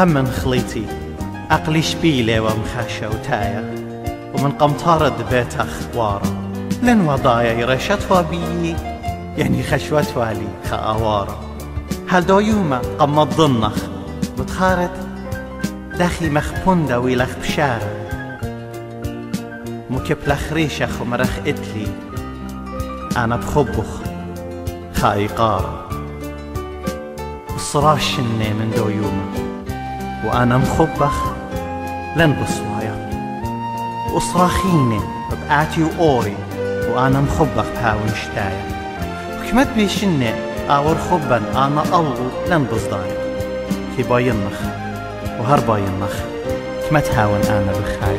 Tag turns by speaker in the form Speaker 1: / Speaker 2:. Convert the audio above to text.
Speaker 1: هم خليتي عقلي شبيلة ومخشة وتاية ومن قمطارة بيت أخوارة لن وضايا يرشت وبي يعني خشوت والي خاوارة هل دويوما قم الضنخ بتخارت داخي مخبوندة ويلخ بشارة مكب لخ ريشخ ومرخ إتلي أنا بخبخ خاي قارة الصراش من دويوما وأنا مخبخ. لن بصوايا وصراخيني بقعتي وأوري وأنا مخبخ بهاون شتايا وكمت بيشني أور خبا أنا ألو لن بصدايا كي باينخ وهر باينخ. كمت هاون أنا بخاي